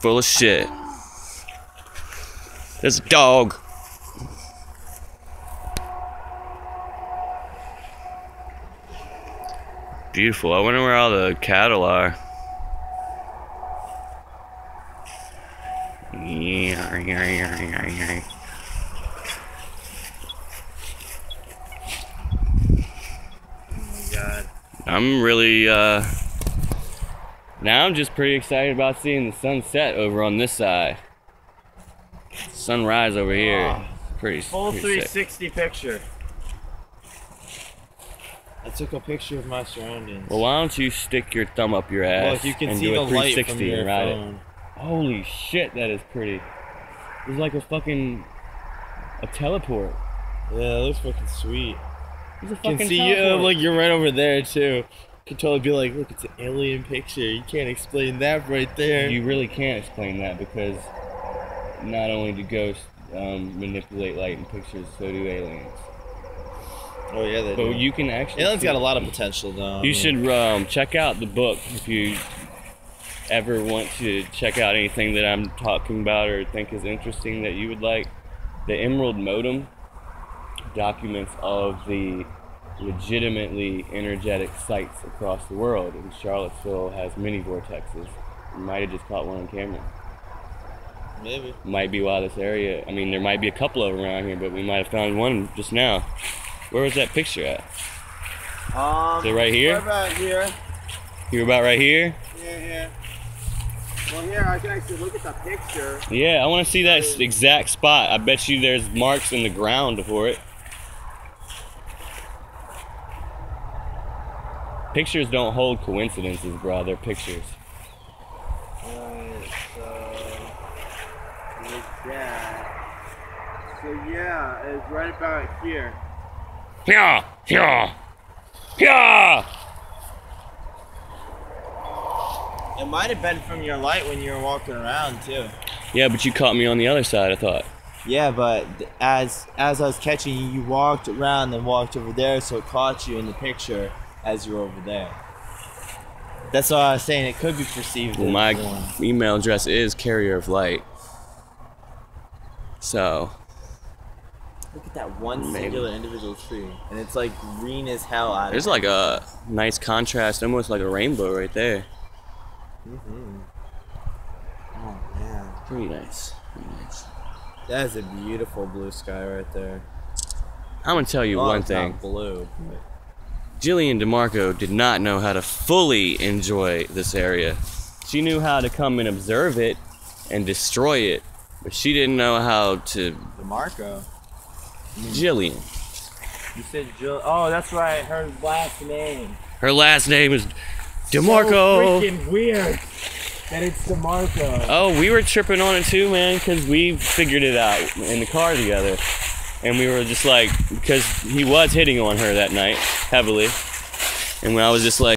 full of shit. There's a dog. Beautiful. I wonder where all the cattle are. Yeah. God. I'm really uh now I'm just pretty excited about seeing the sunset over on this side. Sunrise over here. Wow. Pretty, Full pretty sick. 360 picture. I took a picture of my surroundings. Well, why don't you stick your thumb up your ass Look, you can and see do the a light 360 from your phone. it? Holy shit, that is pretty. It's like a fucking a teleport. Yeah, that looks fucking sweet. It's a You can see you, teleport. like you're right over there too. Could totally be like, look, it's an alien picture. You can't explain that right there. You really can't explain that because not only do ghosts um, manipulate light and pictures, so do aliens. oh yeah, they But do. you can actually. Alien's see- got a lot of potential though. You should um, check out the book if you ever want to check out anything that I'm talking about or think is interesting that you would like. The Emerald Modem documents all of the legitimately energetic sites across the world, and Charlottesville has many vortexes. You might have just caught one on camera. maybe. Might be why this area. I mean, there might be a couple of them around here, but we might have found one just now. Where was that picture at? Um, Is it right here? About here? You were about right here. Yeah, yeah. Well, here I can actually look at the picture. Yeah, I want to see that exact spot. I bet you there's marks in the ground for it. Pictures don't hold coincidences, bro. They're pictures. Alright, so like that. So yeah, it's right about here. Yeah, yeah, yeah. It might have been from your light when you were walking around too. Yeah, but you caught me on the other side. I thought. Yeah, but as as I was catching you, you walked around and walked over there, so it caught you in the picture as you're over there. That's what I was saying. It could be perceived. Well, my one. email address is carrier of light. So Look at that one Maybe. singular individual tree, and it's like green as hell out of there's like a nice contrast, almost like a rainbow right there. Mm-hmm. Oh man, Pretty nice. Pretty nice. that is a beautiful blue sky right there. I'm gonna tell you Well, one it's not thing. blue. Jillian DeMarco did not know how to fully enjoy this area. She knew how to come and observe it and destroy it, but she didn't know how to. DeMarco. Jillian. You said Jill. Oh, that's right. Her last name. Her last name is DeMarco. So freaking weird that it's DeMarco. Oh, we were tripping on it too, man, because we figured it out in the car together. And we were just like, because he was hitting on her that night heavily. And when I was just like,